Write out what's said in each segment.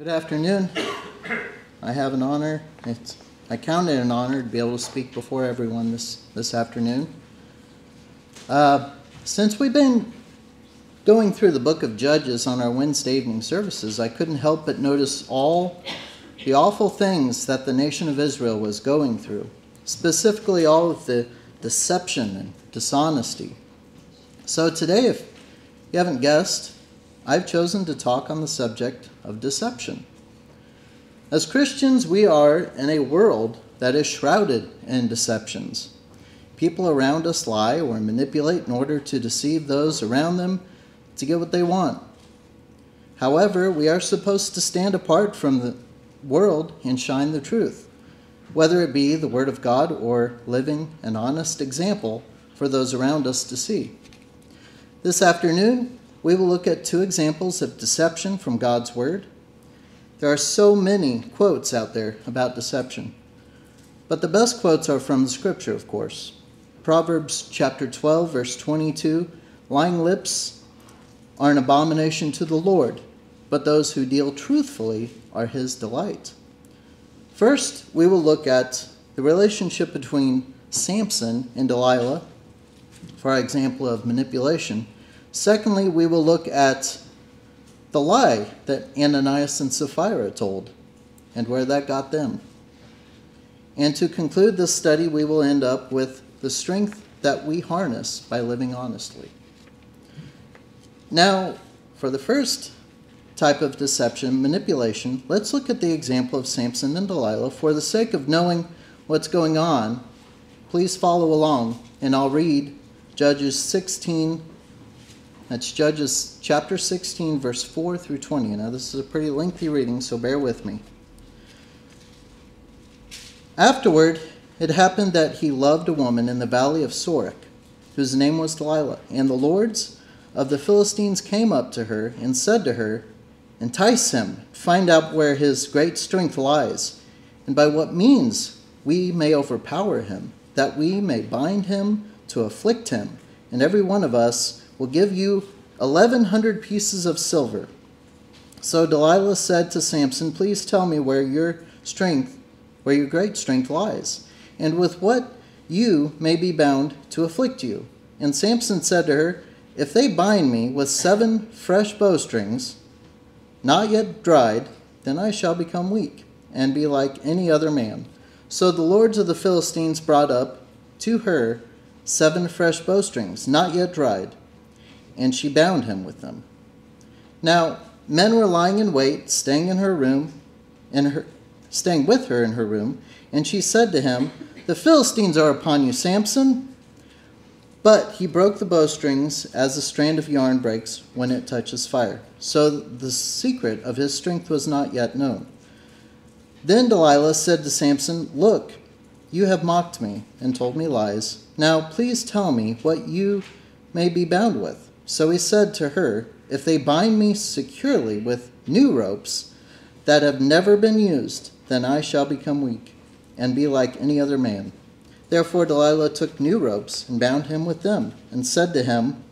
Good afternoon. I have an honor. It's, I count it an honor to be able to speak before everyone this, this afternoon. Uh, since we've been going through the book of Judges on our Wednesday evening services, I couldn't help but notice all the awful things that the nation of Israel was going through, specifically all of the deception and dishonesty. So today, if you haven't guessed, I've chosen to talk on the subject of deception. As Christians, we are in a world that is shrouded in deceptions. People around us lie or manipulate in order to deceive those around them to get what they want. However, we are supposed to stand apart from the world and shine the truth, whether it be the Word of God or living an honest example for those around us to see. This afternoon, we will look at two examples of deception from God's Word. There are so many quotes out there about deception, but the best quotes are from the Scripture, of course. Proverbs chapter 12, verse 22 Lying lips are an abomination to the Lord, but those who deal truthfully are his delight. First, we will look at the relationship between Samson and Delilah for our example of manipulation. Secondly, we will look at the lie that Ananias and Sapphira told and where that got them. And to conclude this study, we will end up with the strength that we harness by living honestly. Now, for the first type of deception, manipulation, let's look at the example of Samson and Delilah. For the sake of knowing what's going on, please follow along, and I'll read Judges 16 that's Judges chapter 16, verse 4 through 20. Now, this is a pretty lengthy reading, so bear with me. Afterward, it happened that he loved a woman in the valley of Sorek, whose name was Delilah. And the lords of the Philistines came up to her and said to her, Entice him, find out where his great strength lies, and by what means we may overpower him, that we may bind him to afflict him, and every one of us will give you 1,100 pieces of silver. So Delilah said to Samson, Please tell me where your strength, where your great strength lies, and with what you may be bound to afflict you. And Samson said to her, If they bind me with seven fresh bowstrings, not yet dried, then I shall become weak, and be like any other man. So the lords of the Philistines brought up to her seven fresh bowstrings, not yet dried and she bound him with them. Now, men were lying in wait, staying in her room, in her, staying with her in her room, and she said to him, The Philistines are upon you, Samson. But he broke the bowstrings as a strand of yarn breaks when it touches fire. So the secret of his strength was not yet known. Then Delilah said to Samson, Look, you have mocked me and told me lies. Now please tell me what you may be bound with. So he said to her, If they bind me securely with new ropes that have never been used, then I shall become weak and be like any other man. Therefore Delilah took new ropes and bound him with them, and said to him,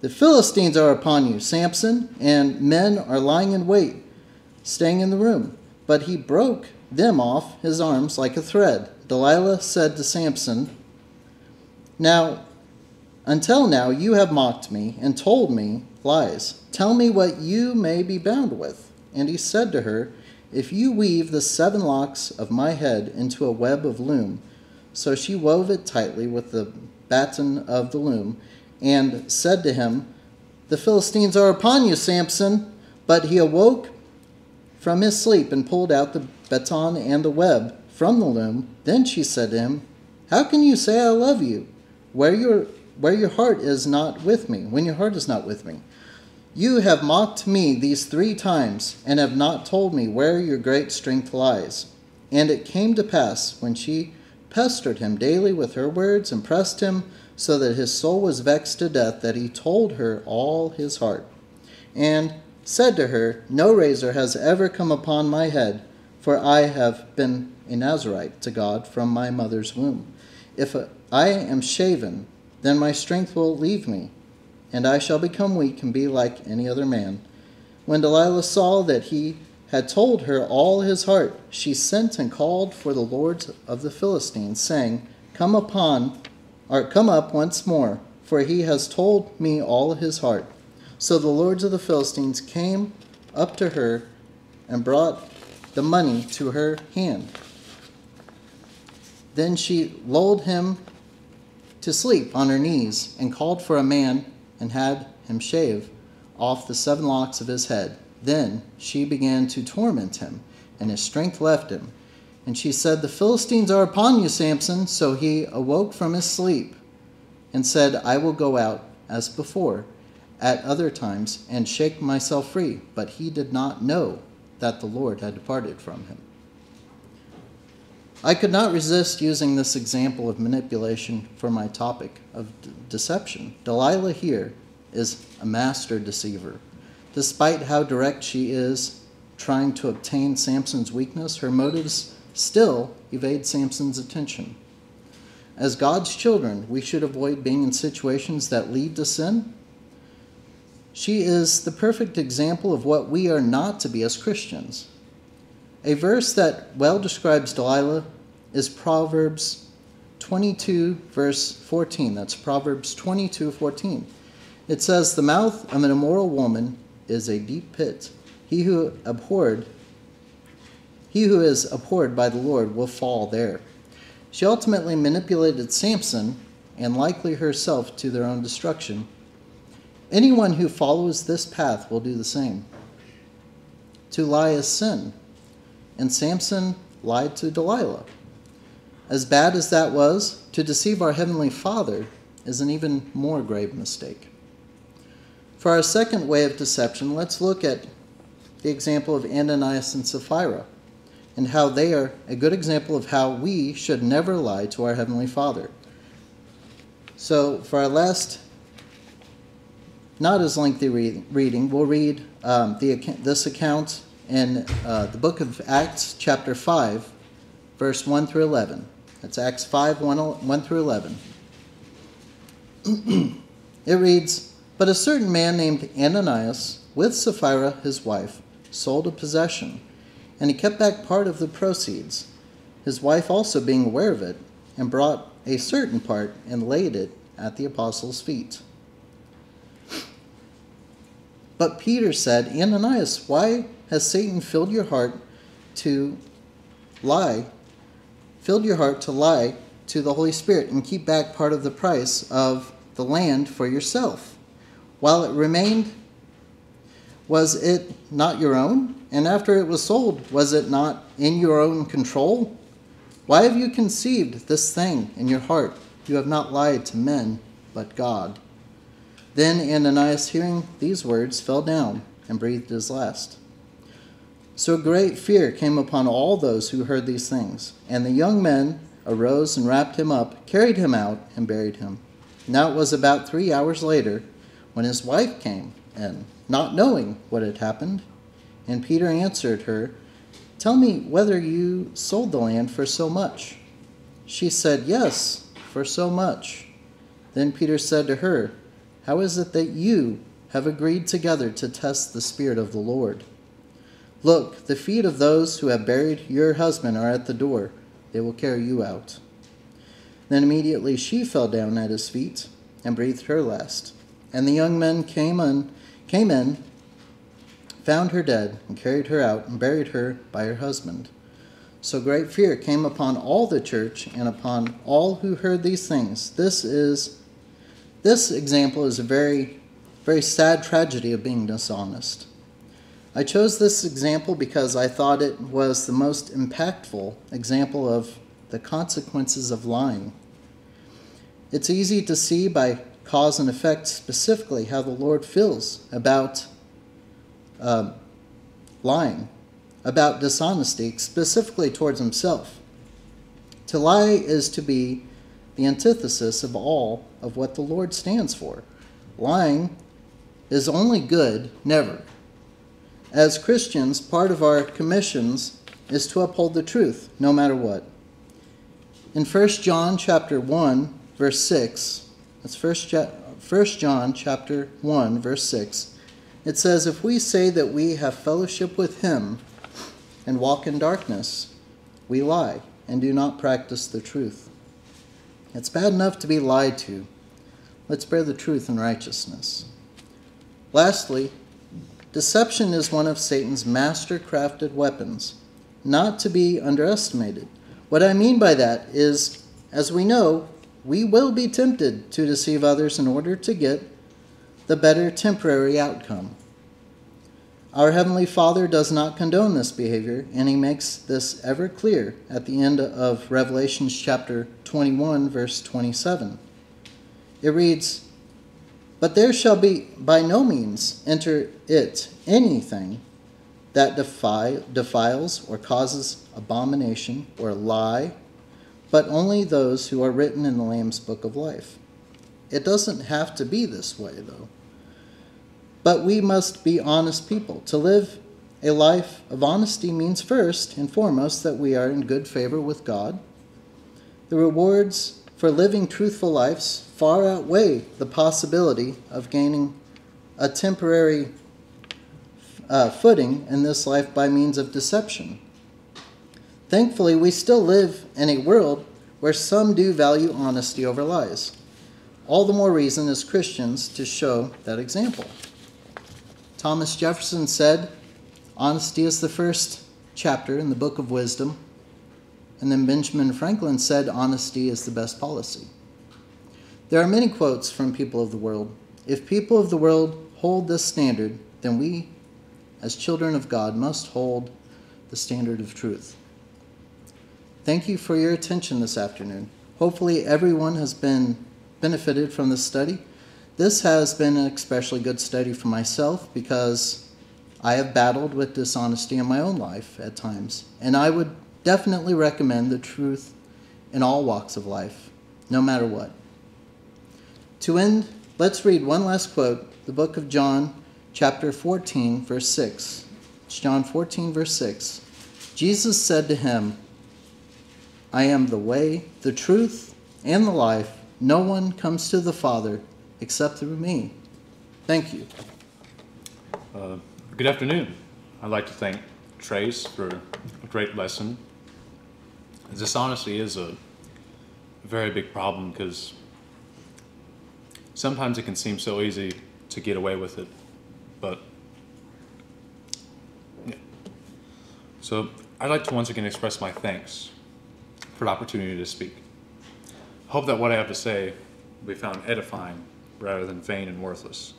The Philistines are upon you, Samson, and men are lying in wait, staying in the room. But he broke them off his arms like a thread. Delilah said to Samson, Now until now you have mocked me and told me lies. Tell me what you may be bound with. And he said to her, If you weave the seven locks of my head into a web of loom. So she wove it tightly with the batten of the loom, and said to him, The Philistines are upon you, Samson. But he awoke from his sleep and pulled out the batten and the web from the loom. Then she said to him, How can you say I love you? Where your where your heart is not with me, when your heart is not with me. You have mocked me these three times, and have not told me where your great strength lies. And it came to pass, when she pestered him daily with her words, and pressed him so that his soul was vexed to death, that he told her all his heart, and said to her, No razor has ever come upon my head, for I have been a Nazarite to God from my mother's womb. If I am shaven, then my strength will leave me, and I shall become weak and be like any other man. When Delilah saw that he had told her all his heart, she sent and called for the lords of the Philistines, saying, Come upon, or come up once more, for he has told me all his heart. So the lords of the Philistines came up to her and brought the money to her hand. Then she lulled him to sleep on her knees and called for a man and had him shave off the seven locks of his head. Then she began to torment him, and his strength left him. And she said, The Philistines are upon you, Samson. So he awoke from his sleep and said, I will go out as before at other times and shake myself free. But he did not know that the Lord had departed from him. I could not resist using this example of manipulation for my topic of deception. Delilah here is a master deceiver. Despite how direct she is trying to obtain Samson's weakness, her motives still evade Samson's attention. As God's children, we should avoid being in situations that lead to sin. She is the perfect example of what we are not to be as Christians. A verse that well describes Delilah is Proverbs 22, verse 14. That's Proverbs 22, 14. It says, The mouth of an immoral woman is a deep pit. He who abhorred, he who is abhorred by the Lord will fall there. She ultimately manipulated Samson and likely herself to their own destruction. Anyone who follows this path will do the same. To lie is sin, and Samson lied to Delilah. As bad as that was, to deceive our Heavenly Father is an even more grave mistake. For our second way of deception, let's look at the example of Ananias and Sapphira and how they are a good example of how we should never lie to our Heavenly Father. So, for our last, not as lengthy read, reading, we'll read um, the, this account in uh, the book of Acts, chapter 5, verse 1 through 11. That's Acts 5 1, 1 through 11. it reads But a certain man named Ananias, with Sapphira his wife, sold a possession, and he kept back part of the proceeds, his wife also being aware of it, and brought a certain part and laid it at the apostles' feet. But Peter said, Ananias, why has Satan filled your heart to lie filled your heart to lie to the Holy Spirit and keep back part of the price of the land for yourself. While it remained, was it not your own? And after it was sold, was it not in your own control? Why have you conceived this thing in your heart? You have not lied to men, but God. Then Ananias, hearing these words, fell down and breathed his last. So great fear came upon all those who heard these things. And the young men arose and wrapped him up, carried him out, and buried him. Now it was about three hours later when his wife came in, not knowing what had happened. And Peter answered her, Tell me whether you sold the land for so much. She said, Yes, for so much. Then Peter said to her, How is it that you have agreed together to test the Spirit of the Lord? Look, the feet of those who have buried your husband are at the door. They will carry you out. Then immediately she fell down at his feet and breathed her last. And the young men came in, came in, found her dead, and carried her out and buried her by her husband. So great fear came upon all the church and upon all who heard these things. This is this example is a very very sad tragedy of being dishonest. I chose this example because I thought it was the most impactful example of the consequences of lying. It's easy to see by cause and effect specifically how the Lord feels about uh, lying, about dishonesty, specifically towards himself. To lie is to be the antithesis of all of what the Lord stands for. Lying is only good, never. As Christians, part of our commissions is to uphold the truth no matter what. In 1 John chapter 1 verse 6, that's 1 John chapter 1 verse 6. It says if we say that we have fellowship with him and walk in darkness, we lie and do not practice the truth. It's bad enough to be lied to. Let's bear the truth in righteousness. Lastly, deception is one of Satan's master crafted weapons, not to be underestimated. What I mean by that is, as we know, we will be tempted to deceive others in order to get the better temporary outcome. Our Heavenly Father does not condone this behavior, and He makes this ever clear at the end of Revelations chapter 21, verse 27. It reads, But there shall be by no means enter it anything that defiles or causes abomination or lie, but only those who are written in the Lamb's book of life. It doesn't have to be this way, though. But we must be honest people. To live a life of honesty means first and foremost that we are in good favor with God. The rewards for living truthful lives far outweigh the possibility of gaining a temporary uh, footing in this life by means of deception. Thankfully, we still live in a world where some do value honesty over lies. All the more reason as Christians to show that example. Thomas Jefferson said, Honesty is the first chapter in the book of wisdom. And then Benjamin Franklin said, Honesty is the best policy. There are many quotes from people of the world. If people of the world hold this standard, then we, as children of God, must hold the standard of truth. Thank you for your attention this afternoon. Hopefully, everyone has been benefited from this study. This has been an especially good study for myself because I have battled with dishonesty in my own life at times, and I would definitely recommend the truth in all walks of life, no matter what. To end, let's read one last quote the book of John, chapter 14, verse 6. It's John 14, verse 6. Jesus said to him, I am the way, the truth, and the life. No one comes to the Father except through me. Thank you. Uh, good afternoon. I'd like to thank Tres for a great lesson. Dishonesty is a very big problem because sometimes it can seem so easy to get away with it, but yeah. So I'd like to once again express my thanks for the opportunity to speak. Hope that what I have to say will be found edifying rather than vain and worthless.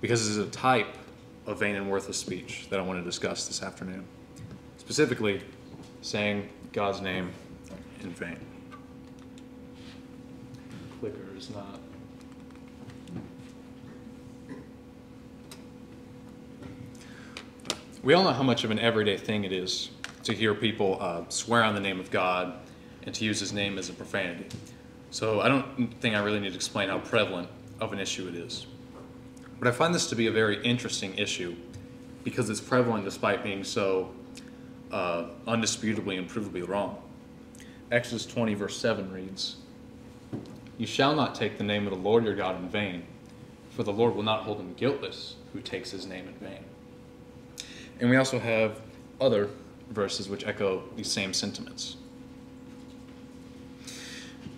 Because this is a type of vain and worthless speech that I want to discuss this afternoon. Specifically, saying God's name in vain. Clicker is not. We all know how much of an everyday thing it is to hear people uh, swear on the name of God and to use his name as a profanity. So I don't think I really need to explain how prevalent of an issue it is. But I find this to be a very interesting issue because it's prevalent despite being so uh, undisputably and provably wrong. Exodus 20, verse 7 reads, You shall not take the name of the Lord your God in vain, for the Lord will not hold him guiltless who takes his name in vain. And we also have other verses which echo these same sentiments.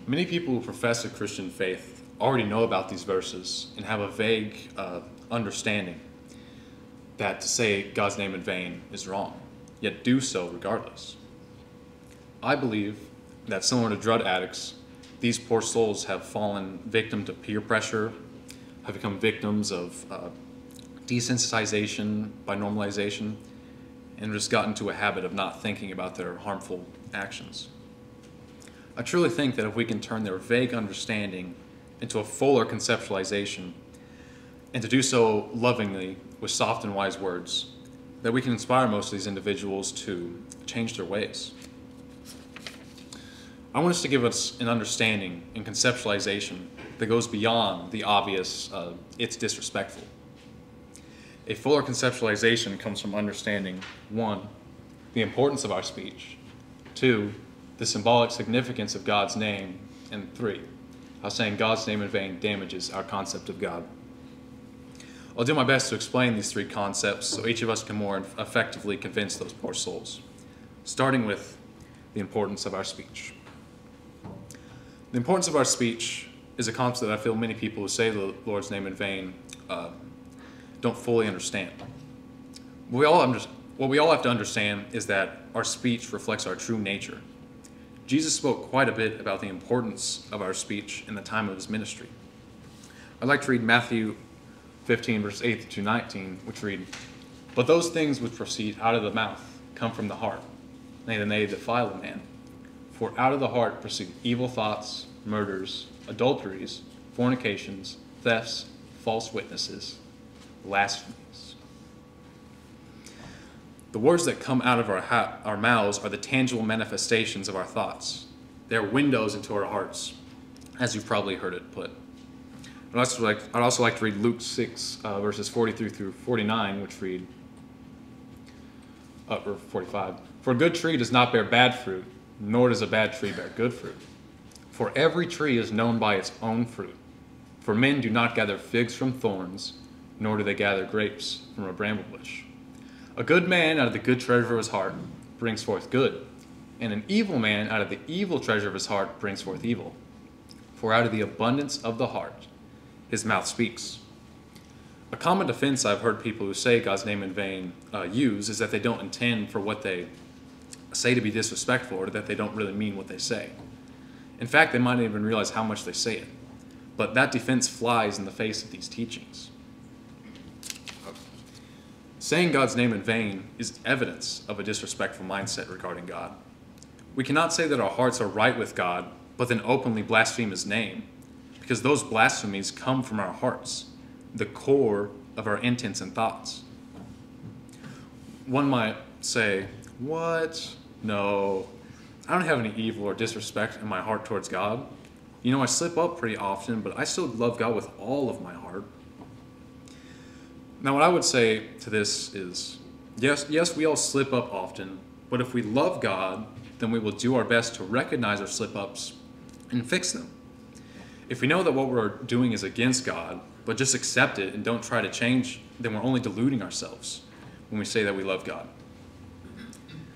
Many people who profess a Christian faith already know about these verses and have a vague uh, understanding that to say God's name in vain is wrong, yet do so regardless. I believe that similar to drug addicts, these poor souls have fallen victim to peer pressure, have become victims of uh, desensitization by normalization, and just gotten into a habit of not thinking about their harmful actions. I truly think that if we can turn their vague understanding into a fuller conceptualization, and to do so lovingly with soft and wise words, that we can inspire most of these individuals to change their ways. I want us to give us an understanding and conceptualization that goes beyond the obvious, uh, it's disrespectful. A fuller conceptualization comes from understanding one, the importance of our speech, two, the symbolic significance of God's name, and three, how saying God's name in vain damages our concept of God. I'll do my best to explain these three concepts so each of us can more effectively convince those poor souls. starting with the importance of our speech. The importance of our speech is a concept that I feel many people who say the Lord's name in vain uh, don't fully understand. We all under, what we all have to understand is that our speech reflects our true nature. Jesus spoke quite a bit about the importance of our speech in the time of his ministry. I'd like to read Matthew 15, verse 8 to 19, which read, But those things which proceed out of the mouth come from the heart, and they defile a man. For out of the heart proceed evil thoughts, murders, adulteries, fornications, thefts, false witnesses, blasphemies. The words that come out of our, ha- our mouths are the tangible manifestations of our thoughts. They are windows into our hearts, as you've probably heard it put. I'd also like, I'd also like to read Luke 6, uh, verses 43 through 49, which read, uh, or 45. For a good tree does not bear bad fruit, nor does a bad tree bear good fruit. For every tree is known by its own fruit. For men do not gather figs from thorns, nor do they gather grapes from a bramble bush. A good man out of the good treasure of his heart brings forth good, and an evil man out of the evil treasure of his heart brings forth evil. For out of the abundance of the heart, his mouth speaks. A common defense I've heard people who say God's name in vain uh, use is that they don't intend for what they say to be disrespectful or that they don't really mean what they say. In fact, they might not even realize how much they say it. But that defense flies in the face of these teachings. Saying God's name in vain is evidence of a disrespectful mindset regarding God. We cannot say that our hearts are right with God, but then openly blaspheme his name, because those blasphemies come from our hearts, the core of our intents and thoughts. One might say, What? No, I don't have any evil or disrespect in my heart towards God. You know, I slip up pretty often, but I still love God with all of my heart. Now, what I would say to this is yes, yes, we all slip up often, but if we love God, then we will do our best to recognize our slip ups and fix them. If we know that what we're doing is against God, but just accept it and don't try to change, then we're only deluding ourselves when we say that we love God.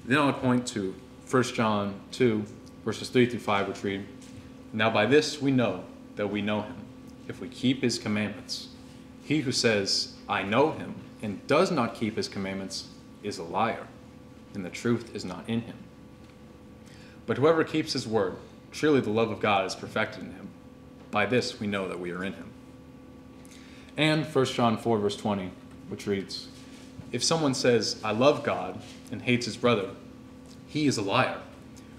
Then I would point to 1 John 2, verses 3 through 5, which read, Now by this we know that we know him, if we keep his commandments. He who says, I know him, and does not keep his commandments, is a liar, and the truth is not in him. But whoever keeps his word, truly the love of God is perfected in him. By this we know that we are in him. And 1 John 4, verse 20, which reads, If someone says, I love God, and hates his brother, he is a liar.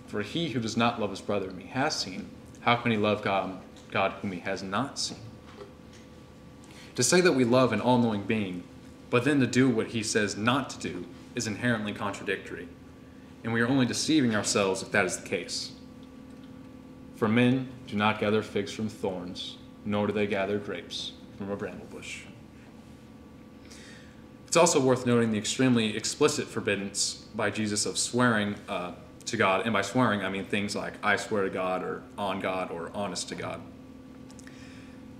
For he who does not love his brother whom he has seen, how can he love God, God whom he has not seen? To say that we love an all knowing being, but then to do what he says not to do, is inherently contradictory. And we are only deceiving ourselves if that is the case. For men do not gather figs from thorns, nor do they gather grapes from a bramble bush. It's also worth noting the extremely explicit forbiddance by Jesus of swearing uh, to God, and by swearing, I mean things like I swear to God, or on God, or honest to God.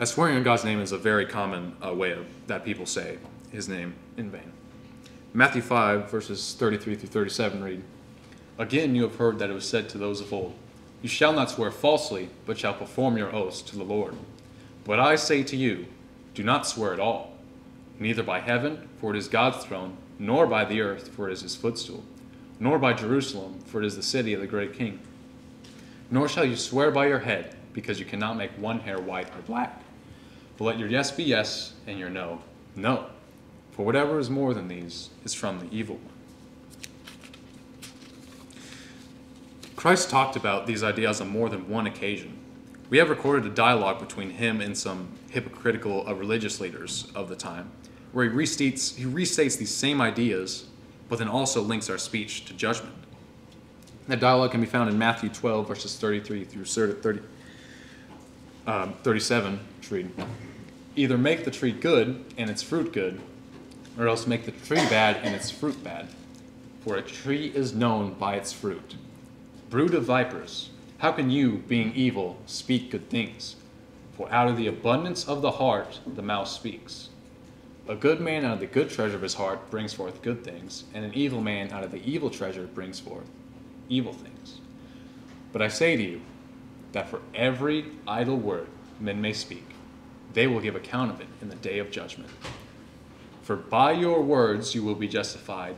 As swearing on God's name is a very common uh, way of, that people say his name in vain. Matthew 5, verses 33 through 37 read Again, you have heard that it was said to those of old, You shall not swear falsely, but shall perform your oaths to the Lord. But I say to you, do not swear at all, neither by heaven, for it is God's throne, nor by the earth, for it is his footstool, nor by Jerusalem, for it is the city of the great king. Nor shall you swear by your head, because you cannot make one hair white or black. But let your yes be yes, and your no, no. For whatever is more than these is from the evil one. Christ talked about these ideas on more than one occasion. We have recorded a dialogue between him and some hypocritical uh, religious leaders of the time, where he restates, he restates these same ideas, but then also links our speech to judgment. That dialogue can be found in Matthew 12, verses 33 through 30, um, 37, which read, Either make the tree good and its fruit good, or else make the tree bad and its fruit bad. For a tree is known by its fruit. Brood of vipers, how can you, being evil, speak good things? For out of the abundance of the heart the mouth speaks. A good man out of the good treasure of his heart brings forth good things, and an evil man out of the evil treasure brings forth evil things. But I say to you that for every idle word men may speak, they will give account of it in the day of judgment. For by your words you will be justified,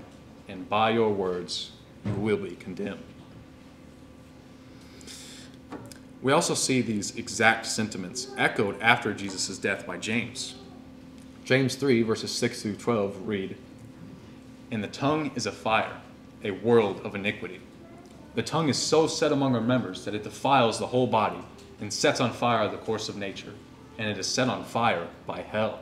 and by your words you will be condemned. We also see these exact sentiments echoed after Jesus' death by James. James 3, verses 6 through 12 read And the tongue is a fire, a world of iniquity. The tongue is so set among our members that it defiles the whole body and sets on fire the course of nature, and it is set on fire by hell.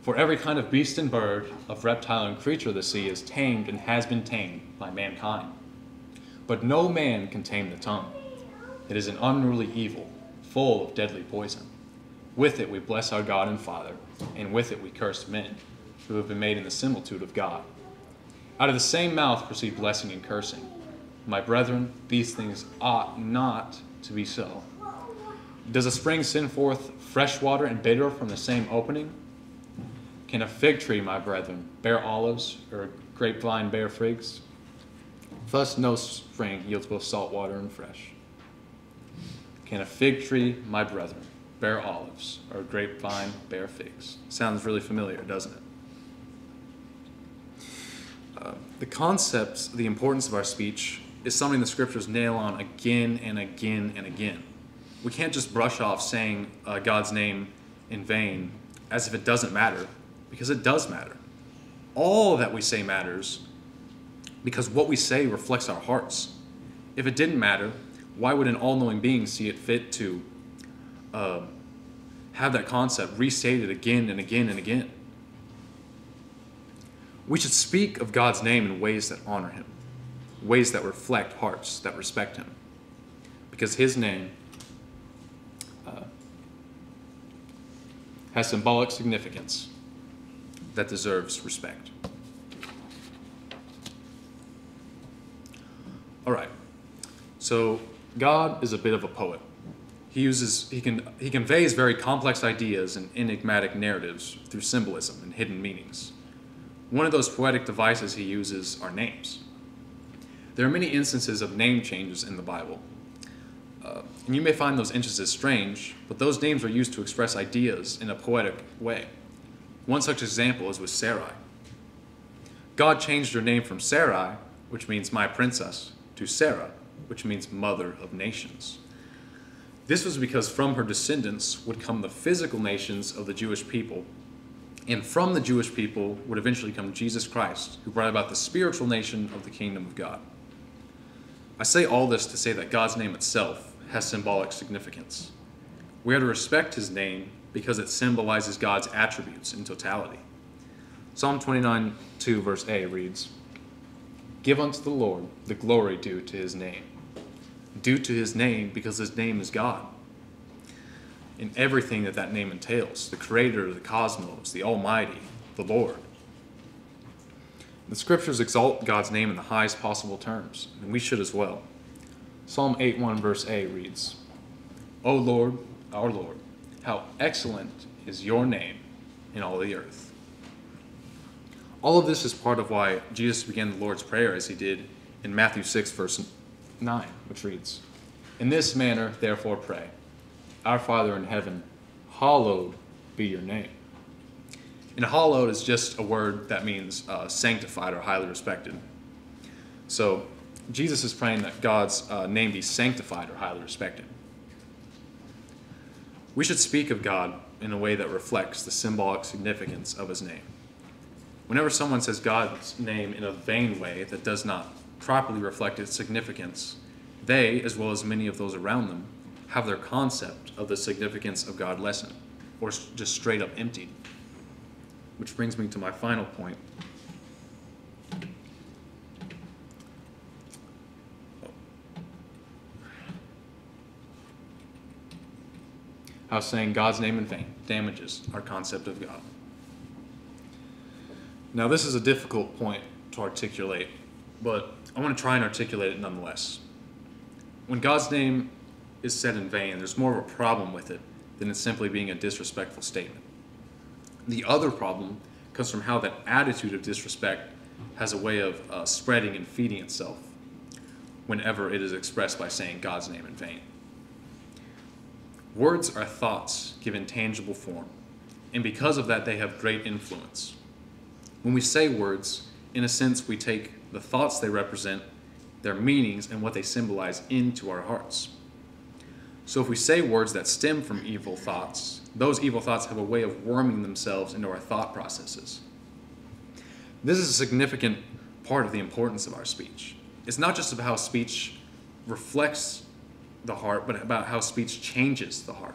For every kind of beast and bird, of reptile and creature of the sea is tamed and has been tamed by mankind. But no man can tame the tongue. It is an unruly evil, full of deadly poison. With it we bless our God and Father, and with it we curse men, who have been made in the similitude of God. Out of the same mouth proceed blessing and cursing. My brethren, these things ought not to be so. Does a spring send forth fresh water and bitter from the same opening? Can a fig tree, my brethren, bear olives, or a grapevine bear figs? Thus no spring yields both salt water and fresh. Can a fig tree, my brethren, bear olives, or a grapevine bear figs? Sounds really familiar, doesn't it? Uh, the concepts, the importance of our speech, is something the scriptures nail on again and again and again. We can't just brush off saying uh, God's name in vain as if it doesn't matter, because it does matter. All that we say matters because what we say reflects our hearts. If it didn't matter, why would an all knowing being see it fit to uh, have that concept restated again and again and again? We should speak of God's name in ways that honor Him, ways that reflect hearts that respect Him. Because His name uh, has symbolic significance that deserves respect. All right. So God is a bit of a poet. He uses he can he conveys very complex ideas and enigmatic narratives through symbolism and hidden meanings. One of those poetic devices he uses are names. There are many instances of name changes in the Bible. Uh, and you may find those instances strange, but those names are used to express ideas in a poetic way. One such example is with Sarai. God changed her name from Sarai, which means my princess, to Sarah, which means mother of nations. This was because from her descendants would come the physical nations of the Jewish people, and from the Jewish people would eventually come Jesus Christ, who brought about the spiritual nation of the kingdom of God. I say all this to say that God's name itself has symbolic significance. We are to respect his name because it symbolizes God's attributes in totality. Psalm 29 2 verse A reads, Give unto the Lord the glory due to his name due to his name because his name is God. In everything that that name entails the creator, of the cosmos, the Almighty, the Lord. The scriptures exalt God's name in the highest possible terms, and we should as well. Psalm 8 1 verse A reads, O Lord, our Lord, how excellent is your name in all the earth. All of this is part of why Jesus began the Lord's Prayer as he did in Matthew 6, verse 9, which reads, In this manner, therefore, pray, Our Father in heaven, hallowed be your name. And hallowed is just a word that means uh, sanctified or highly respected. So Jesus is praying that God's uh, name be sanctified or highly respected. We should speak of God in a way that reflects the symbolic significance of his name. Whenever someone says God's name in a vain way that does not properly reflect its significance, they, as well as many of those around them, have their concept of the significance of God lessened or just straight up emptied. Which brings me to my final point. How saying God's name in vain damages our concept of God. Now, this is a difficult point to articulate, but I want to try and articulate it nonetheless. When God's name is said in vain, there's more of a problem with it than it simply being a disrespectful statement. The other problem comes from how that attitude of disrespect has a way of uh, spreading and feeding itself whenever it is expressed by saying God's name in vain. Words are thoughts given tangible form, and because of that, they have great influence. When we say words, in a sense, we take the thoughts they represent, their meanings, and what they symbolize into our hearts. So if we say words that stem from evil thoughts, those evil thoughts have a way of worming themselves into our thought processes. This is a significant part of the importance of our speech. It's not just about how speech reflects the heart, but about how speech changes the heart.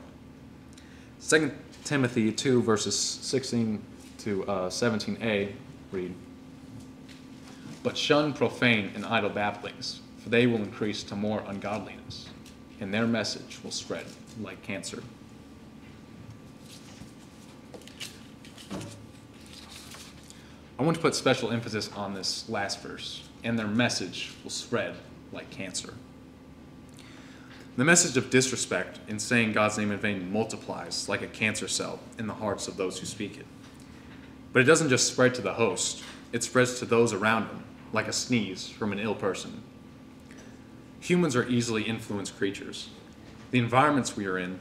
2 Timothy 2, verses 16 to uh, 17a read But shun profane and idle babblings, for they will increase to more ungodliness, and their message will spread like cancer. I want to put special emphasis on this last verse, and their message will spread like cancer. The message of disrespect in saying God's name in vain multiplies like a cancer cell in the hearts of those who speak it. But it doesn't just spread to the host, it spreads to those around him, like a sneeze from an ill person. Humans are easily influenced creatures. The environments we are in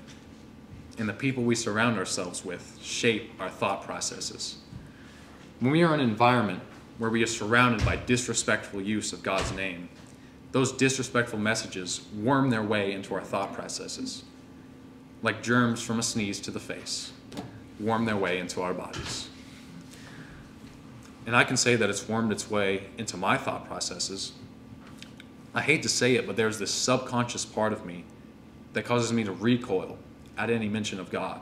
and the people we surround ourselves with shape our thought processes. When we are in an environment where we are surrounded by disrespectful use of God's name, those disrespectful messages worm their way into our thought processes, like germs from a sneeze to the face, worm their way into our bodies. And I can say that it's wormed its way into my thought processes. I hate to say it, but there's this subconscious part of me that causes me to recoil at any mention of God,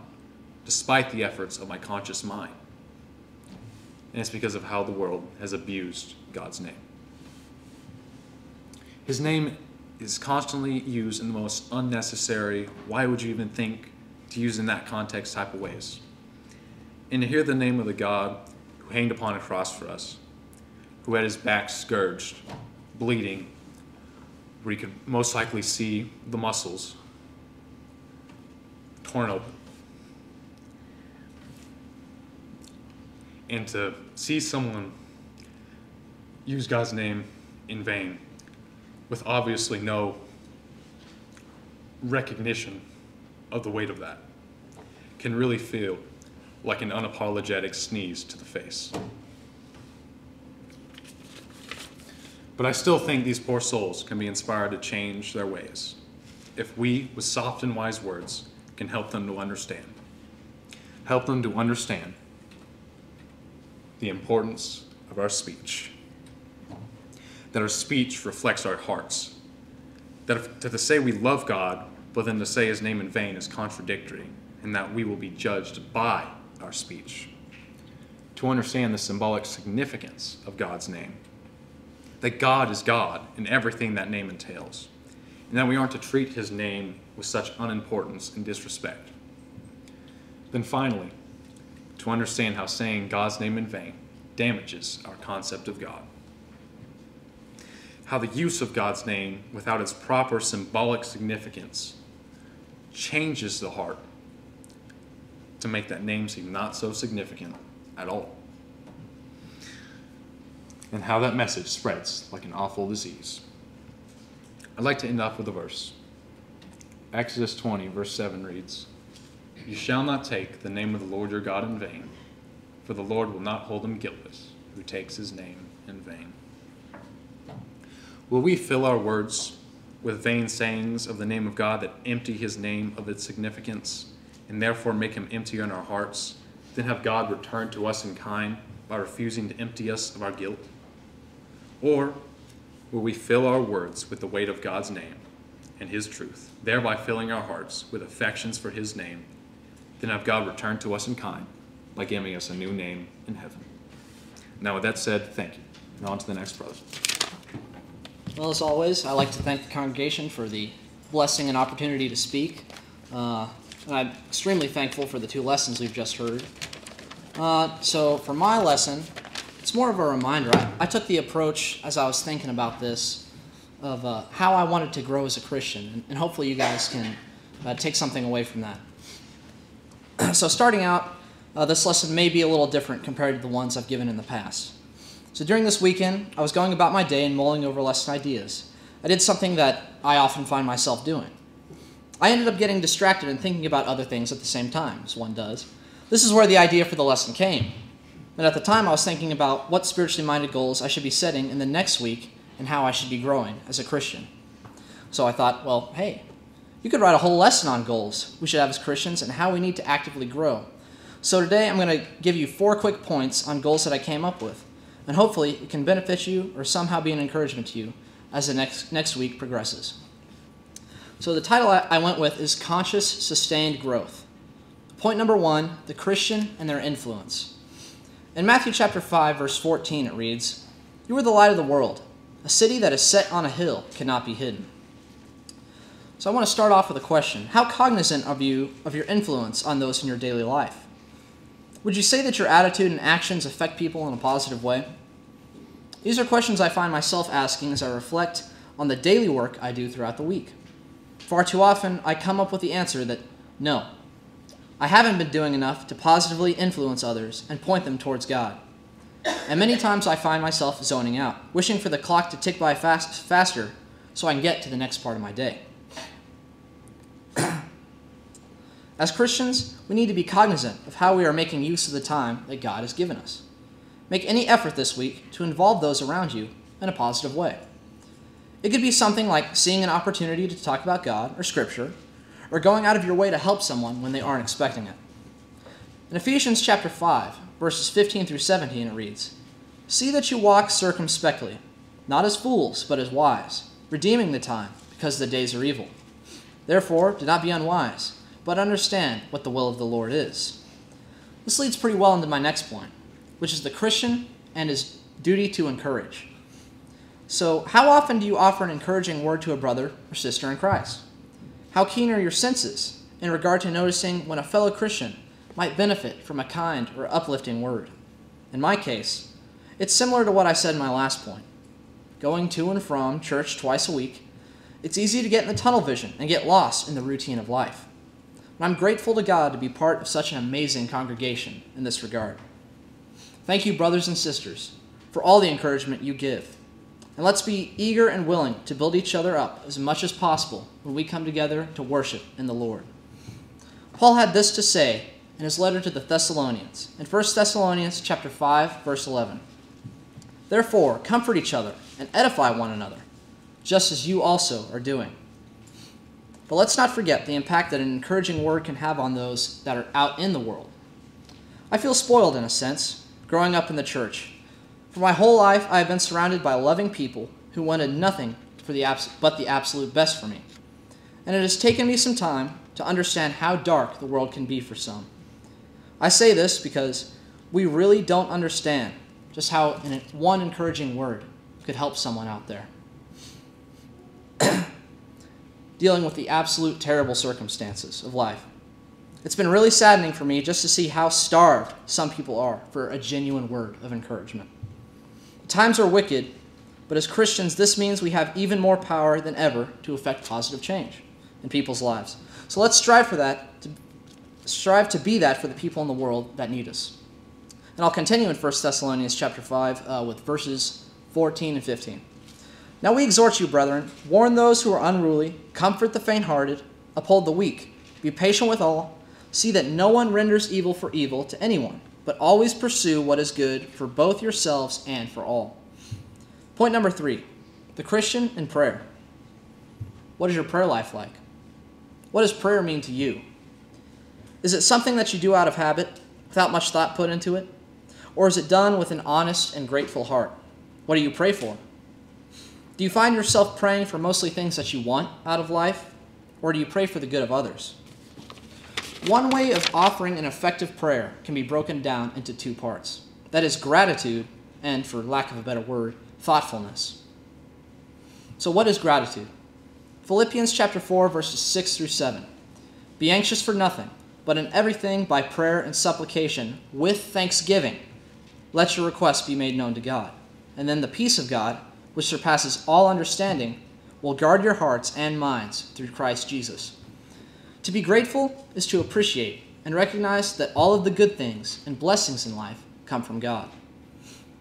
despite the efforts of my conscious mind. And it's because of how the world has abused God's name. His name is constantly used in the most unnecessary, why would you even think to use in that context type of ways. And to hear the name of the God hanged upon a cross for us, who had his back scourged, bleeding, where you could most likely see the muscles torn open. And to see someone use God's name in vain with obviously no recognition of the weight of that can really feel like an unapologetic sneeze to the face. But I still think these poor souls can be inspired to change their ways if we, with soft and wise words, can help them to understand. Help them to understand the importance of our speech that our speech reflects our hearts. That, if, to say we love God, but then to say his name in vain is contradictory, and that we will be judged by our speech. To understand the symbolic significance of God's name, that God is God in everything that name entails, and that we aren't to treat his name with such unimportance and disrespect. Then finally, to understand how saying God's name in vain damages our concept of God how the use of God's name without its proper symbolic significance changes the heart to make that name seem not so significant at all. And how that message spreads like an awful disease. I'd like to end off with a verse. Exodus 20, verse 7 reads You shall not take the name of the Lord your God in vain, for the Lord will not hold him guiltless who takes his name in vain. Will we fill our words with vain sayings of the name of God that empty his name of its significance and therefore make him emptier in our hearts, then have God return to us in kind by refusing to empty us of our guilt? Or will we fill our words with the weight of God's name and his truth, thereby filling our hearts with affections for his name, then have God return to us in kind by giving us a new name in heaven? Now, with that said, thank you. Now on to the next brother. Well, as always, I'd like to thank the congregation for the blessing and opportunity to speak. Uh, and I'm extremely thankful for the two lessons we've just heard. Uh, so, for my lesson, it's more of a reminder. I, I, took the approach as I was thinking about this of uh, how I wanted to grow as a Christian, and, and hopefully, you guys can uh, take something away from that. so, starting out, uh, this lesson may be a little different compared to the ones I've given in the past. So during this weekend, I was going about my day and mulling over lesson ideas. I did something that I often find myself doing. I ended up getting distracted and thinking about other things at the same time, as one does. This is where the idea for the lesson came. And at the time, I was thinking about what spiritually minded goals I should be setting in the next week and how I should be growing as a Christian. So I thought, well, hey, you could write a whole lesson on goals we should have as Christians and how we need to actively grow. So today I'm going to give you four quick points on goals that I came up with, and hopefully it can benefit you or somehow be an encouragement to you as the next, next week progresses. So the title I went with is Conscious Sustained Growth. Point number one the Christian and their influence. In Matthew chapter 5, verse 14, it reads, You are the light of the world. A city that is set on a hill cannot be hidden. So I want to start off with a question. How cognizant are you of your influence on those in your daily life? Would you say that your attitude and actions affect people in a positive way? These are questions I find myself asking as I reflect on the daily work I do throughout the week. Far too often, I come up with the answer that no, I haven't been doing enough to positively influence others and point them towards God. And many times I find myself zoning out, wishing for the clock to tick by fast, faster so I can get to the next part of my day. As Christians, we need to be cognizant of how we are making use of the time that God has given us. Make any effort this week to involve those around you in a positive way. It could be something like seeing an opportunity to talk about God or Scripture, or going out of your way to help someone when they aren't expecting it. In Ephesians chapter 5, verses 15 through 17, it reads See that you walk circumspectly, not as fools, but as wise, redeeming the time, because the days are evil. Therefore, do not be unwise, but understand what the will of the Lord is. This leads pretty well into my next point, which is the Christian and his duty to encourage. So, how often do you offer an encouraging word to a brother or sister in Christ? How keen are your senses in regard to noticing when a fellow Christian might benefit from a kind or uplifting word? In my case, it's similar to what I said in my last point. Going to and from church twice a week, it's easy to get in the tunnel vision and get lost in the routine of life. And I'm grateful to God to be part of such an amazing congregation in this regard. Thank you, brothers and sisters, for all the encouragement you give. And let's be eager and willing to build each other up as much as possible when we come together to worship in the Lord. Paul had this to say in his letter to the Thessalonians in 1 Thessalonians chapter 5 verse 11. Therefore, comfort each other and edify one another, just as you also are doing. But let's not forget the impact that an encouraging word can have on those that are out in the world. I feel spoiled in a sense, growing up in the church for my whole life, I have been surrounded by loving people who wanted nothing for the abs- but the absolute best for me. And it has taken me some time to understand how dark the world can be for some. I say this because we really don't understand just how one encouraging word could help someone out there. Dealing with the absolute terrible circumstances of life. It's been really saddening for me just to see how starved some people are for a genuine word of encouragement. Times are wicked, but as Christians, this means we have even more power than ever to affect positive change in people's lives. So let's strive for that, to strive to be that for the people in the world that need us. And I'll continue in 1 Thessalonians chapter 5 uh, with verses 14 and 15. Now we exhort you, brethren, warn those who are unruly, comfort the faint hearted, uphold the weak, be patient with all, see that no one renders evil for evil to anyone but always pursue what is good for both yourselves and for all. Point number three the Christian in prayer. What is your prayer life like? What does prayer mean to you? Is it something that you do out of habit, without much thought put into it? Or is it done with an honest and grateful heart? What do you pray for? Do you find yourself praying for mostly things that you want out of life? Or do you pray for the good of others? One way of offering an effective prayer can be broken down into two parts that is, gratitude, and for lack of a better word, thoughtfulness. So, what is gratitude? Philippians chapter 4, verses 6 through 7. Be anxious for nothing, but in everything by prayer and supplication, with thanksgiving, let your requests be made known to God. And then the peace of God, which surpasses all understanding, will guard your hearts and minds through Christ Jesus. To be grateful is to appreciate and recognize that all of the good things and blessings in life come from God.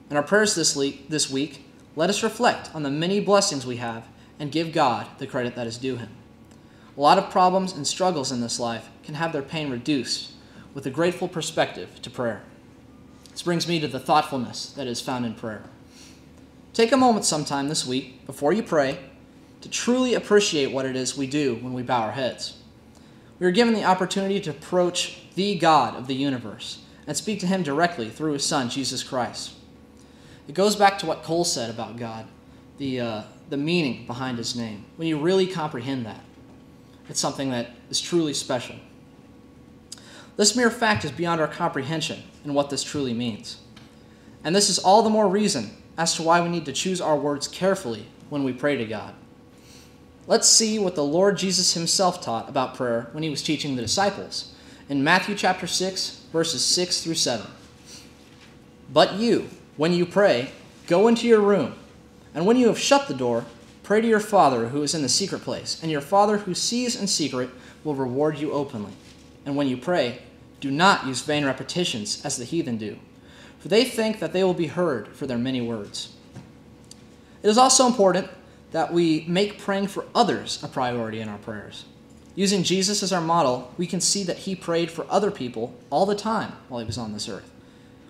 In our prayers this week, this week, let us reflect on the many blessings we have and give God the credit that is due him. A lot of problems and struggles in this life can have their pain reduced with a grateful perspective to prayer. This brings me to the thoughtfulness that is found in prayer. Take a moment sometime this week before you pray to truly appreciate what it is we do when we bow our heads. We are given the opportunity to approach the God of the universe and speak to Him directly through His Son, Jesus Christ. It goes back to what Cole said about God, the, uh, the meaning behind His name. When you really comprehend that, it's something that is truly special. This mere fact is beyond our comprehension in what this truly means. And this is all the more reason as to why we need to choose our words carefully when we pray to God. Let's see what the Lord Jesus himself taught about prayer when he was teaching the disciples in Matthew chapter 6, verses 6 through 7. But you, when you pray, go into your room, and when you have shut the door, pray to your Father who is in the secret place, and your Father who sees in secret will reward you openly. And when you pray, do not use vain repetitions as the heathen do, for they think that they will be heard for their many words. It is also important that we make praying for others a priority in our prayers. Using Jesus as our model, we can see that he prayed for other people all the time while he was on this earth.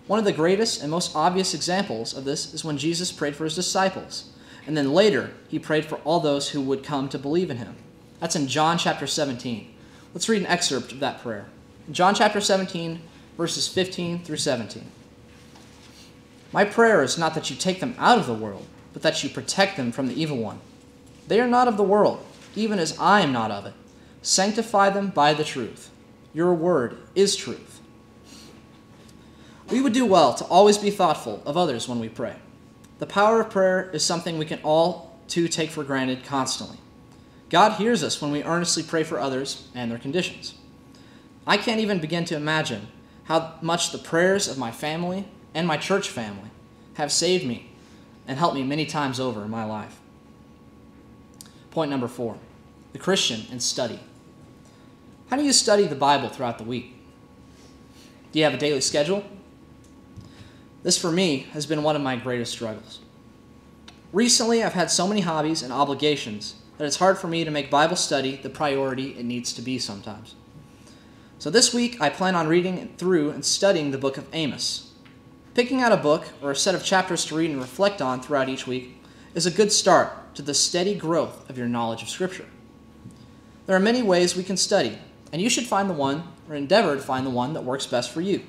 One of the greatest and most obvious examples of this is when Jesus prayed for his disciples, and then later he prayed for all those who would come to believe in him. That's in John chapter 17. Let's read an excerpt of that prayer. John chapter 17, verses 15 through 17. My prayer is not that you take them out of the world but that you protect them from the evil one. They are not of the world, even as I am not of it. Sanctify them by the truth. Your word is truth. We would do well to always be thoughtful of others when we pray. The power of prayer is something we can all too take for granted constantly. God hears us when we earnestly pray for others and their conditions. I can't even begin to imagine how much the prayers of my family and my church family have saved me and helped me many times over in my life. Point number four the Christian and study. How do you study the Bible throughout the week? Do you have a daily schedule? This, for me, has been one of my greatest struggles. Recently, I've had so many hobbies and obligations that it's hard for me to make Bible study the priority it needs to be sometimes. So this week, I plan on reading through and studying the book of Amos. Picking out a book or a set of chapters to read and reflect on throughout each week is a good start to the steady growth of your knowledge of Scripture. There are many ways we can study, and you should find the one or endeavor to find the one that works best for you.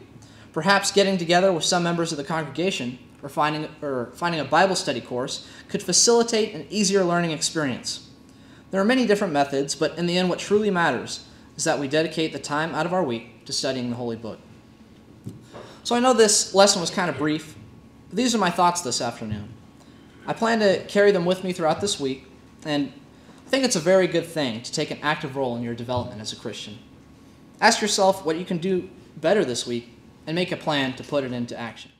Perhaps getting together with some members of the congregation or finding, or finding a Bible study course could facilitate an easier learning experience. There are many different methods, but in the end, what truly matters is that we dedicate the time out of our week to studying the Holy Book. So I know this lesson was kind of brief, but these are my thoughts this afternoon. I plan to carry them with me throughout this week, and I think it's a very good thing to take an active role in your development as a Christian. Ask yourself what you can do better this week and make a plan to put it into action.